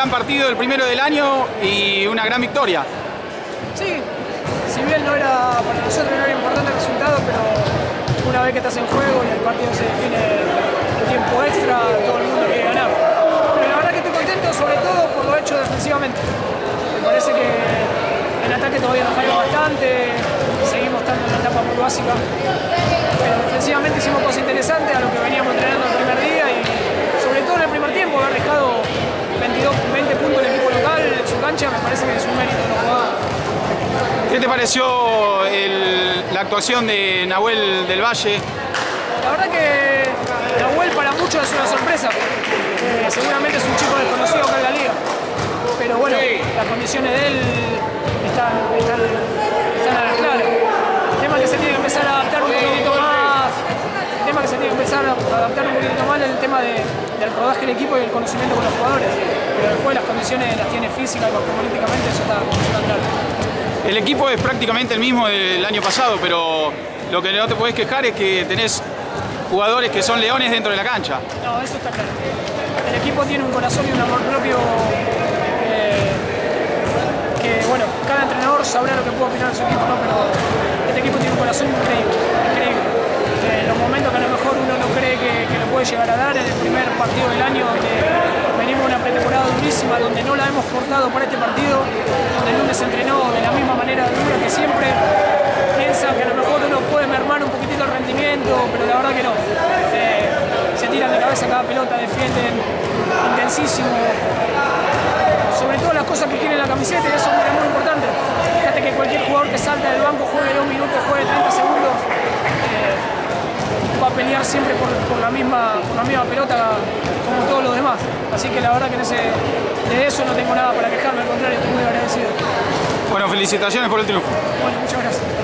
gran partido, el primero del año y una gran victoria. Sí, si bien no era para nosotros no era importante el resultado, pero una vez que estás en juego y el partido se define en tiempo extra, todo el mundo quiere ganar. Pero la verdad que estoy contento sobre todo por lo hecho defensivamente. Me parece que en ataque todavía nos falta bastante, seguimos estando en una etapa muy básica, pero defensivamente hicimos cosas interesantes a lo que veníamos entrenando cancha me parece que es un mérito de. ¿Qué te pareció el- la actuación de Nahuel del Valle? La verdad que Nahuel para muchos es una sorpresa. Eh, seguramente es un chico desconocido acá en la liga. Pero bueno, las condiciones de él están, están, están a las adaptar un poquitito más el tema de- del rodaje del equipo y el conocimiento con los jugadores. Pero después las condiciones las tiene física y políticamente eso está, está claro. El equipo es prácticamente el mismo del año pasado, pero lo que no te podés quejar es que tenés jugadores que son leones dentro de la cancha. No, eso está claro. El equipo tiene un corazón y un amor propio eh, que, bueno, cada entrenador sabrá lo que puede opinar de su equipo, ¿no? pero este equipo tiene un corazón increíble, llegar a dar, en el primer partido del año donde venimos una pretemporada durísima, donde no la hemos cortado para este partido, donde el lunes se entrenó de la misma manera dura que siempre, piensa que a lo mejor uno puede mermar un poquitito el rendimiento, pero la verdad que no. Eh, se tiran de cabeza cada pelota, defienden intensísimo. Sobre todo las cosas que quiere la camiseta y eso es muy importante. Fíjate que cualquier jugador que salta del banco juegue siempre por, la misma, la misma pelota como todos los demás. Así que la verdad que en ese, de eso no tengo nada para quejarme, al contrario, estoy muy agradecido. Bueno, felicitaciones por el triunfo. Bueno, muchas gracias.